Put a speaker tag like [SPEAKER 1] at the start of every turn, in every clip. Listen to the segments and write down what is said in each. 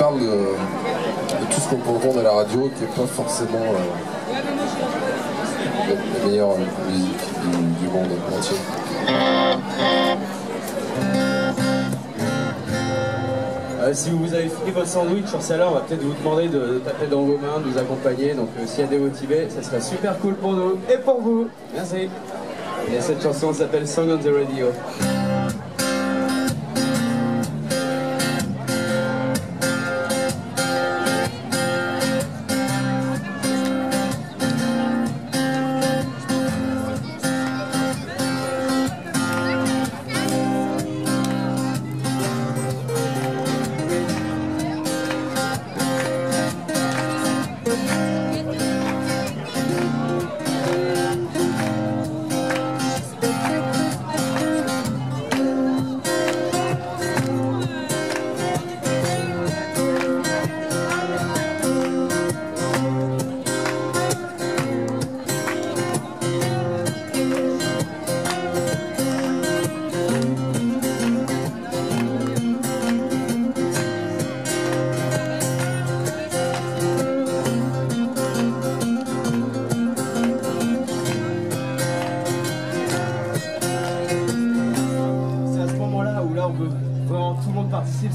[SPEAKER 1] parle de, tout ce qu'on entendre à la radio, qui n'est pas forcément euh, la, meilleure musique du, monde entier.
[SPEAKER 2] Euh, si vous avez fini votre sandwich sur celle-là, on va peut-être vous demander de, taper dans vos mains, de nous accompagner. Donc euh, s'il y a des ça serait super cool pour nous et pour vous. Merci. Et cette chanson s'appelle Song on the Radio.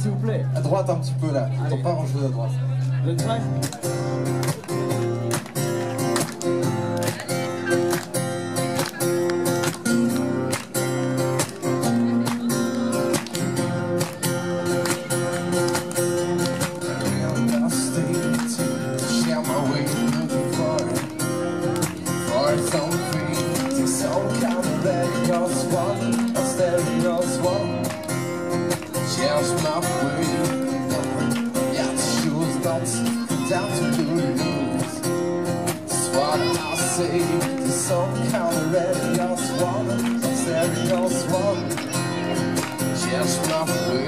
[SPEAKER 2] S'il vous plaît.
[SPEAKER 3] À droite un petit peu là, j'entends pas grand chose à droite.
[SPEAKER 2] Vous êtes prêts
[SPEAKER 3] Some kind of radio swan, stereo swan. Cherche ma way.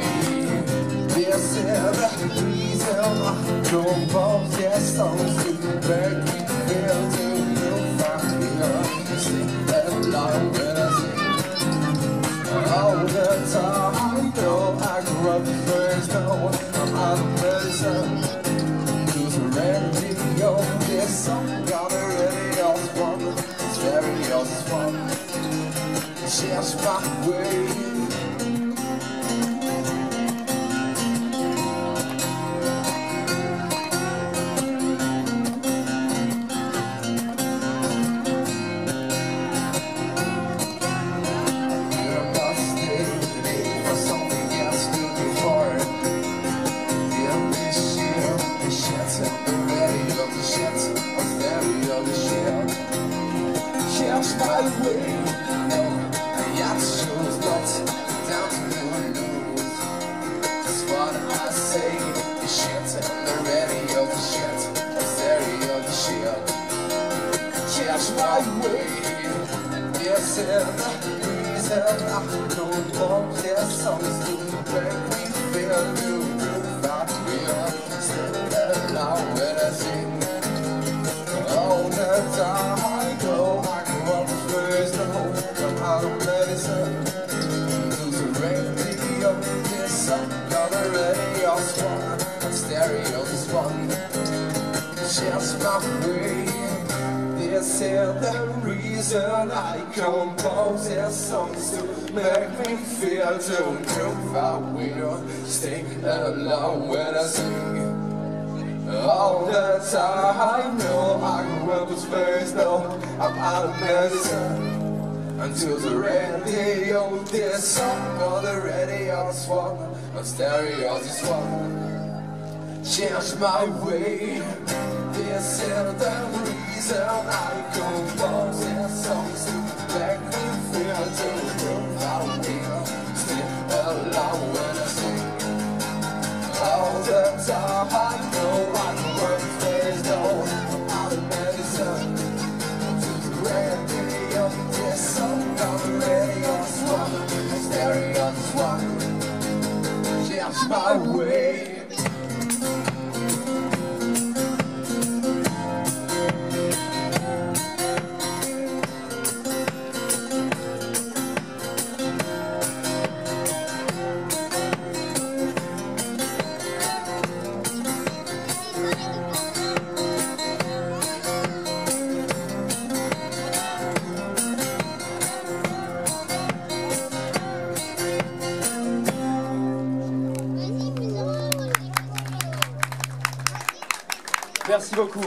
[SPEAKER 3] This is the reason I compose yes songs to make me you. All the time, though I grew up first, no, I'm of Cherche ma way. My way, yes, and reason I don't want their songs to make me feel new, new, that real. Still loud when I sing. All the time I go, I go up first, no, I'm out medicine. Lose the radio, this song, got a radio swan, I'm stereo one. Just my way. Is the reason I compose these songs to make me feel to move. I will stay alone when I sing. All the time I know I up with space, no, I'm out of medicine. Until the radio, this song on the radio swung, on stereo this one. Change my way. This is the I compose these songs to make me feel to move. I will stay alone when I sing. All the time I know I'm out medicine. To the radio, this song on the radio swung. Change my way.
[SPEAKER 2] Merci beaucoup.